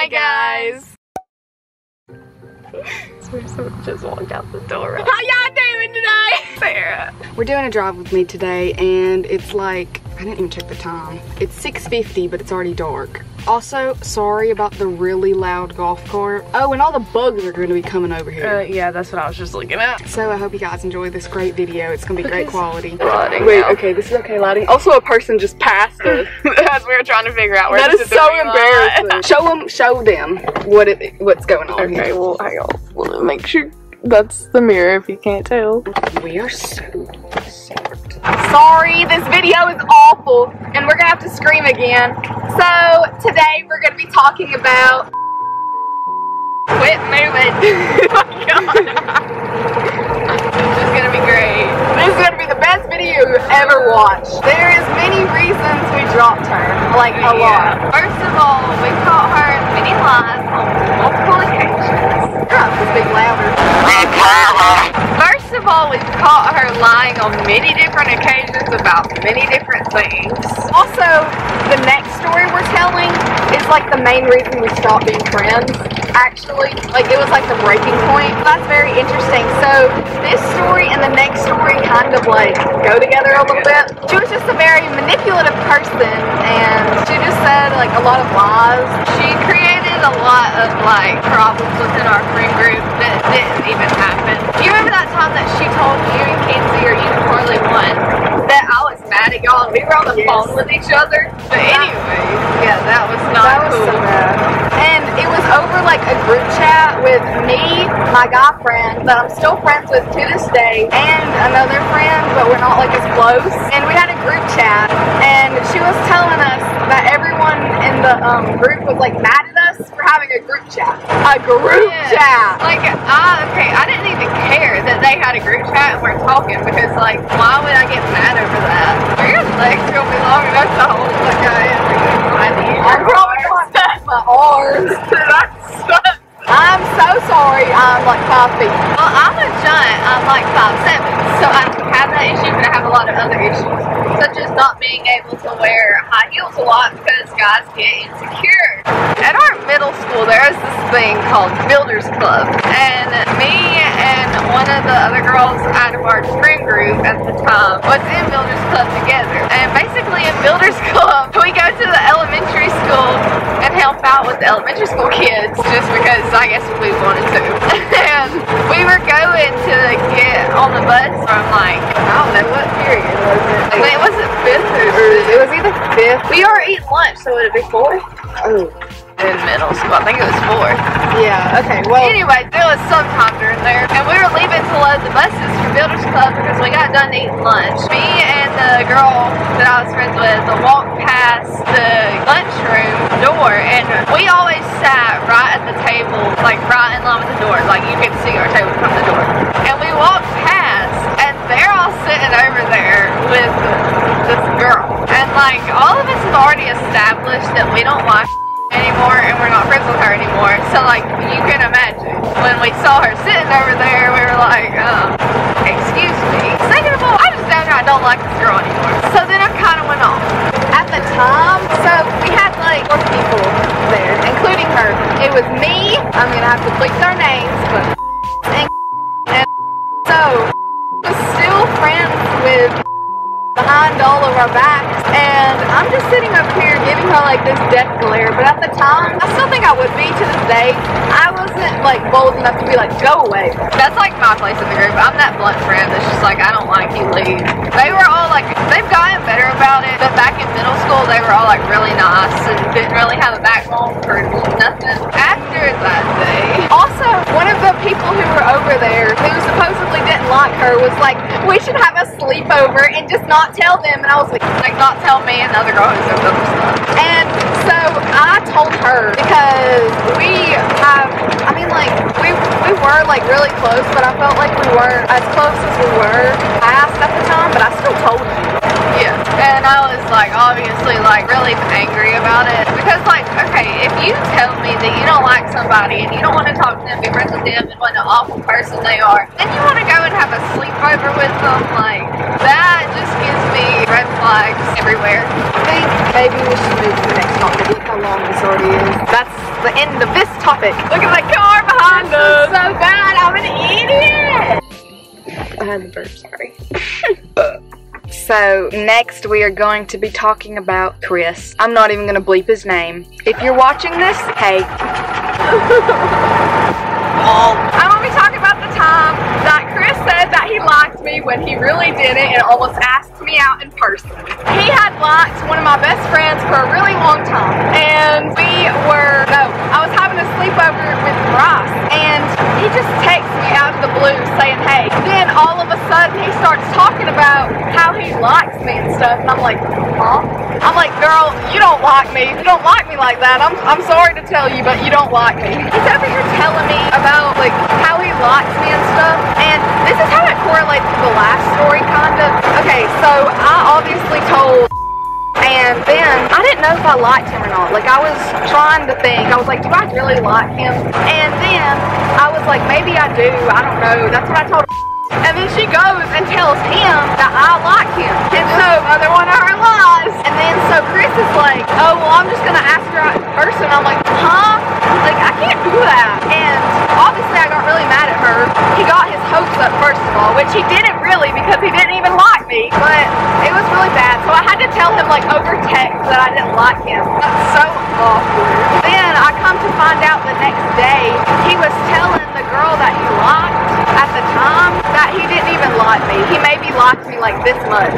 Hi, guys. just walked out the door. How y'all doing today? Sara. We're doing a drive with me today and it's like, I didn't even check the time. It's 6.50 but it's already dark. Also, sorry about the really loud golf cart. Oh, and all the bugs are going to be coming over here. Uh, yeah, that's what I was just looking at. So I hope you guys enjoy this great video. It's going to be great quality. Lighting Wait, now. okay, this is okay lighting. Also, a person just passed us. We were trying to figure out where that to is so embarrassing. Show them, show them what it, what's going on Okay, here. well, on. We'll make sure that's the mirror if you can't tell. We are so Sorry, this video is awful, and we're gonna have to scream again. So, today we're gonna be talking about. Quit moving. oh my god. This is gonna be great. This is gonna be the best video you've ever watched. There is many reasons we dropped her. Like, a lot. First of all, we caught her in many lies on multiple occasions. Yeah, just speak louder. First of all, we've caught her lying on many different occasions about many different things. Also, the next story we're telling is like the main reason we stopped being friends. Actually, like it was like the breaking point. That's very interesting. So this story and the next story kind of like go together a little bit. She was just a very manipulative person, and she just said like a lot of lies. She created a lot of like problems within our friend group that didn't even happen. Do you remember that time that she told you and Kenzie or you and Carly one that I was mad at y'all and we were on the Yes. phone with each other? But anyway, yeah, that was not That was cool. so bad. And it was over like a group chat with me, my guy friend that I'm still friends with to this day, and another friend, but we're not like as close. And we had a group chat, and she was telling us that everyone in the um, group was like mad at us for having a group chat. A group Yeah. chat. Like, I, okay, I didn't even care that they had a group chat and we're talking because, like, why would I get mad over that? Are your legs gonna be long enough to hold the guy I'm probably not my arms. I'm so sorry. I'm like five feet. Well, I'm a giant. I'm like five seven, so I have that issue, but I have a lot of other issues, such as not being able to wear high heels a lot because guys get insecure. At our middle school, there is this thing called Builders Club, and me and one of the other girls out of our friend group at the time was in Builders Club together. And basically, in Builders Club, we go to the elementary school and help out with the elementary school kids just because I guess we wanted to. and we were going to get on the bus from like, I don't know what period was it. I think it was the fifth or It was either fifth. We are eating lunch, so would it be fourth? Oh, In middle school, I think it was fourth. yeah. Okay. Well. Anyway, there was sometime during there, and we were leaving to load the buses for Builders Club because we got done eating lunch. Me and the girl that I was friends with walked past the lunchroom door, and we always sat right at the table, like right in line with the door, like you could see our table from the door. And we walked past, and they're all sitting over there with this girl, and like all of us have already established that we don't like anymore and we're not friends with her anymore. So like you can imagine when we saw her sitting over there, we were like, um, excuse me. Second of all, I just found out I don't like this girl anymore. So then I kind of went off. at the time, so we had like four people there, including her. It was me. I'm gonna have to bleep their names, but behind all of our backs, and I'm just sitting up here giving her like this death glare. But at the time, I still think I would be to this day. I wasn't like bold enough to be like, go away. That's like my place in the group. I'm that blunt friend that's just like, I don't like you, leave. They were all like, they've gotten better about it, but back in middle school, they were all like really nice and didn't really have a backbone for nothing. After that day, Also, one of the people who were over there who supposedly didn't like her was like, we should have a sleepover and just not tell them. And I was like, like not tell me and the other girl who's in middle school. and so I told her because we have, I mean, like, we, we were like really close, but I felt like we weren't as close as we were past at the time, but I still told you. Yeah. And I was like obviously like really angry about it. Because like, okay, if you tell me that you don't like somebody and you don't want to talk to them, be friends with them and what an awful person they are, then you want to go and have a sleepover with them, like gives me red flags everywhere. I think maybe we should move to the next topic. Look how long this already is. That's the end of this topic. Look at that car behind us. So bad. I'm an idiot. I had the burp, sorry. So, next we are going to be talking about Chris. I'm not even going to bleep his name. If you're watching this, hey. oh. I'm going to be talking about the time that Chris said that he liked me when he really did it and almost asked me out in person. He had liked one of my best friends for a really long time. And we were, no, I was having a sleepover with Ross And he just texts me out of the blue saying, hey. Then all of a sudden he starts talking about how he likes me and stuff. And I'm like, huh? I'm like, girl, you don't like me. You don't like me like that. I'm, I'm sorry to tell you, but you don't like me. He's over here telling me about like how he likes me and stuff. And this is how it correlates to the last story, kind of. Okay, so I obviously told and then I didn't know if I liked him or not. Like I was trying to think. I was like, do I really like him? And then I was like, maybe I do. I don't know. That's what I told. And then she goes and tells him that I like him. And so another one of her lies. And then so Chris is like, oh well I'm just gonna ask her out in person. I'm like, huh? Like I can't do that. And obviously I got really mad at her. He got his hopes up first of all, which he didn't really because he didn't even like me. But it was really bad. So I had to tell him like over text that I didn't like him. That's so awkward. Then I come to find out the next day he was telling the girl that he liked at the time that he didn't even like me. He maybe liked me like this much.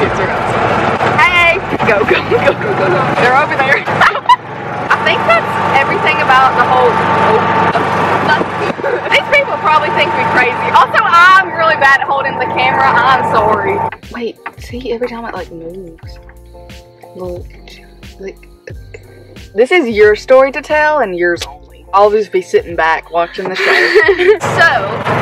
Kids are outside. Hey! Go, go, go, go, go, go. They're over there. I think that's everything about the whole. Oh. These people probably think me crazy. Also, I'm really bad at holding the camera. I'm sorry. Wait, see, every time it like moves. Look, like, this is your story to tell and yours. I'll just be sitting back watching the show. So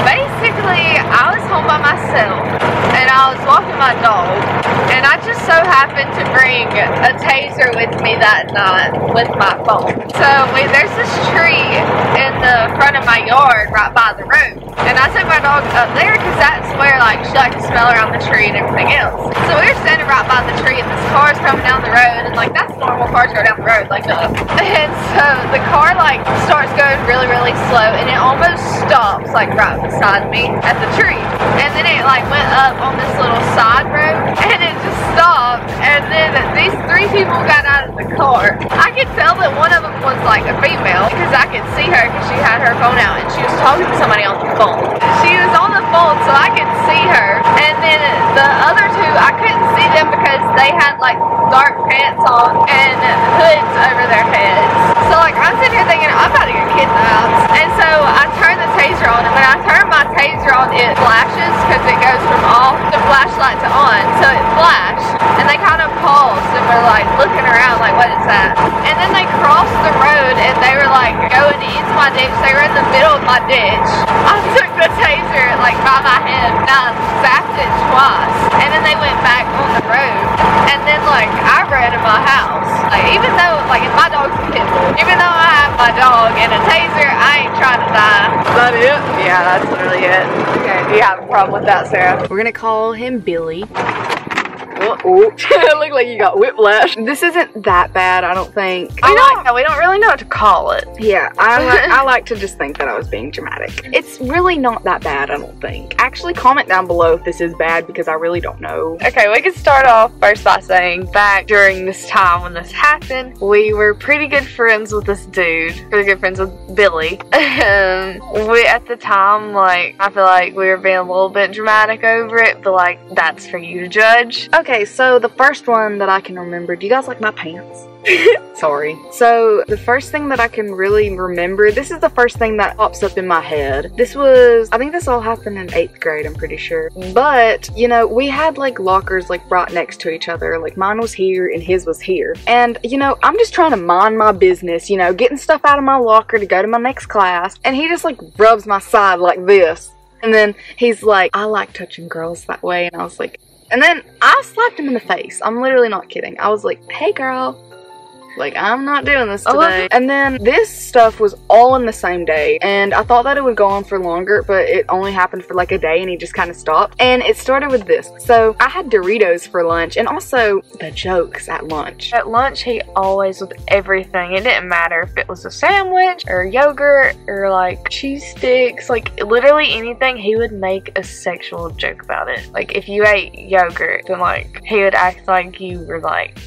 basically, I was home by myself and I was walking my dog, and I just so happened to bring a taser with me that night with my phone. So we, there's this tree in the front of my yard right by the road, and I took my dog up there because that's where like she likes to smell around the tree and everything else. So we were standing right by the tree, and this car's coming down the road, and like that's normal cars go down the road like that. Uh. And so the car like starts going really really slow, and it almost stops like right beside me at the tree, and then it like went up on this little side road, and it just stopped, and then these three people got out of the car. I could tell that one of them was like a female because I could see her because she had her phone out and she was talking to somebody on the phone. She was on the phone so I could see her, and then the other two I couldn't see them because they had like dark pants on and hoods over their heads. So like I'm sitting here thinking I'm about to get kidnapped, They were in the middle of my ditch. I took the taser like by my head and I zapped it twice, and then they went back on the road, and then like I ran to my house. Like even though like if my dog's a pit bull, even though I have my dog and a taser, I ain't trying to die. Is that it? Yeah, that's literally it. Okay, do you have a problem with that, Sara? We're gonna call him Billy. Oh, it looked like you got whiplash. This isn't that bad, I don't think. We don't know. We don't really know what to call it. Yeah, I, li- I like to just think that I was being dramatic. It's really not that bad, I don't think. Actually, comment down below if this is bad because I really don't know. Okay, we can start off first by saying back during this time when this happened, we were pretty good friends with this dude. Pretty good friends with Billy. Um, we at the time, like, I feel like we were being a little bit dramatic over it, but like that's for you to judge. Okay, so the first one that I can remember, do you guys like my pants? Sorry. So, the first thing that I can really remember, this is the first thing that pops up in my head. This was, I think this all happened in 8th grade, I'm pretty sure. But, you know, we had like lockers like right next to each other. Like mine was here and his was here. And, you know, I'm just trying to mind my business, you know, getting stuff out of my locker to go to my next class. And he just like rubs my side like this. And then he's like, I like touching girls that way. And I was like, and then I slapped him in the face. I'm literally not kidding. I was like, hey girl. Like, I'm not doing this today. And then this stuff was all in the same day. And I thought that it would go on for longer, but it only happened for like a day and he just kind of stopped. And it started with this. So I had Doritos for lunch and also the jokes at lunch. At lunch, he always with everything. It didn't matter if it was a sandwich or yogurt or like cheese sticks, like literally anything. He would make a sexual joke about it. Like if you ate yogurt, then like he would act like you were like,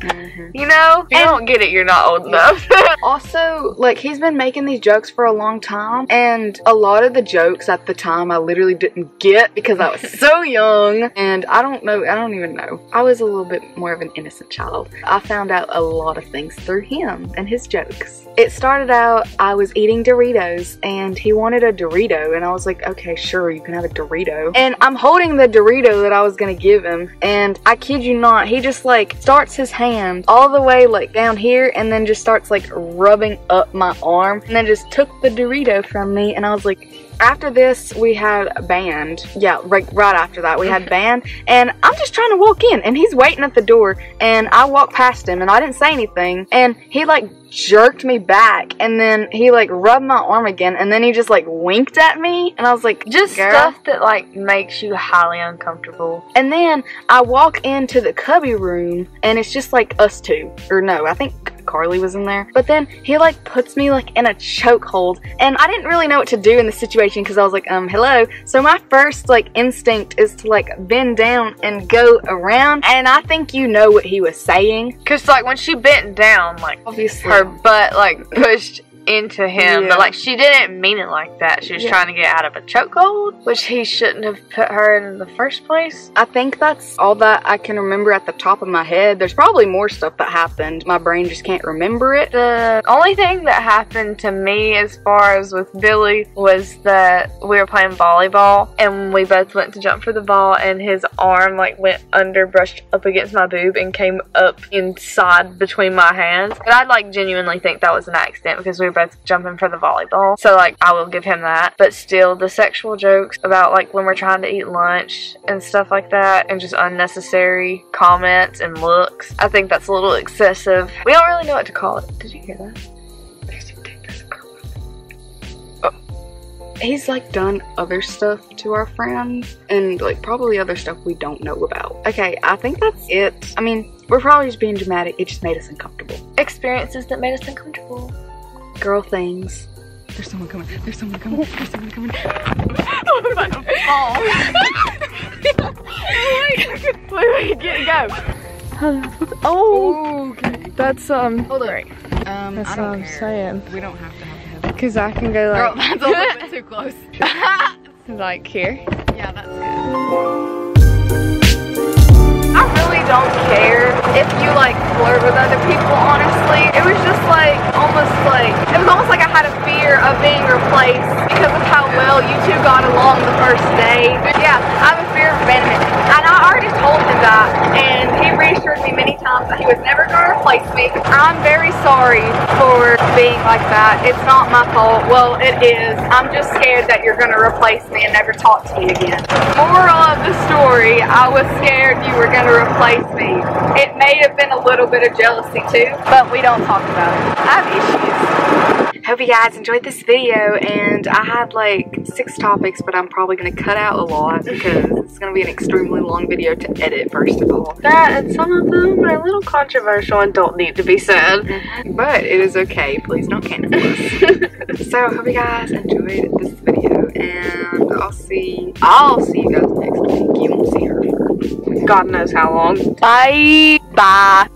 Mm-hmm. you know, if you And- don't get it, you're not old enough. Also, like he's been making these jokes for a long time, and a lot of the jokes at the time I literally didn't get because I was so young, and I don't know, I don't even know. I was a little bit more of an innocent child. I found out a lot of things through him and his jokes. It started out I was eating Doritos, and he wanted a Dorito, and I was like, okay, sure, you can have a Dorito. And I'm holding the Dorito that I was gonna give him, and I kid you not, he just like starts his hand all the way like down here, and then just starts like rubbing up my arm and then just took the Dorito from me and I was like after this we had band yeah right right after that we had band and I'm just trying to walk in and he's waiting at the door and I walked past him and I didn't say anything and he like jerked me back and then he like rubbed my arm again and then he just like winked at me and I was like Just "Girl." stuff that like makes you highly uncomfortable. And then I walk into the cubby room and it's just like us two. Or no, I think Carly was in there. But then he like puts me like in a chokehold and I didn't really know what to do in the situation because I was like, um, hello. So my first like instinct is to like bend down and go around and I think you know what he was saying. Cause like when she bent down, like Obviously. her butt like pushed into him, Yeah. but like she didn't mean it like that. She was Yeah. trying to get out of a chokehold, which he shouldn't have put her in in the first place. I think that's all that I can remember at the top of my head. There's probably more stuff that happened. My brain just can't remember it. The only thing that happened to me as far as with Billy was that we were playing volleyball and we both went to jump for the ball and his arm like went under, brushed up against my boob and came up inside between my hands. But I'd like genuinely think that was an accident because we were both jumping for the volleyball. So like I will give him that. But still the sexual jokes about like when we're trying to eat lunch and stuff like that and just unnecessary comments and looks. I think that's a little excessive. We don't really know what to call it. Did you hear that? Oh. He's like done other stuff to our friends and like probably other stuff we don't know about. Okay, I think that's it. I mean, we're probably just being dramatic. It just made us uncomfortable. Experiences that made us uncomfortable. Girl things. There's someone coming. There's someone coming. There's someone coming. I'm about to fall. wait, wait, get go. Oh, Okay. that's um. Hold on. Great. Um, That's I what don't I'm care. saying. We don't have to have the head. Cause I can go Girl, like, that's a little bit too close. like here. yeah, that's good. I really don't care if you like flirt with other people, honestly. It was just like almost like it was almost like I had a fear of being replaced because of how well you two got along the first day. But yeah, I have a fear of abandonment. And I already told him that and he reassured me many times that he was never gonna replace me. I'm very sorry for being like that. It's not my fault. Well, it is. I'm just scared that you're gonna replace me and never talk to me again. Moral of the story, I was scared you were gonna replace me. It may have been a little bit of jealousy too, but we don't talk about it. I have issues. Hope you guys enjoyed this video and I had like six topics but I'm probably going to cut out a lot because it's going to be an extremely long video to edit first of all. That and some of them are a little controversial and don't need to be said. Mm-hmm. But it is okay. Please don't cancel us. so hope you guys enjoyed this video and I'll see I'll see you guys next week. You won't see her for God knows how long. Bye. Bye.